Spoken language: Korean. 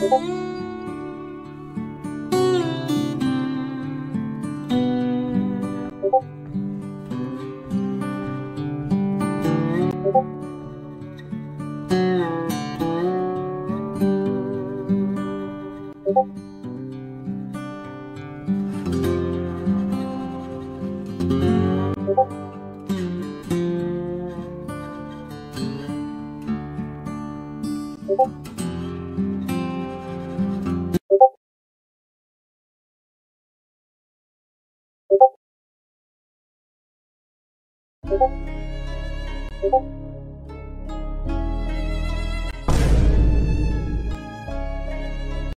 어? 오버 오버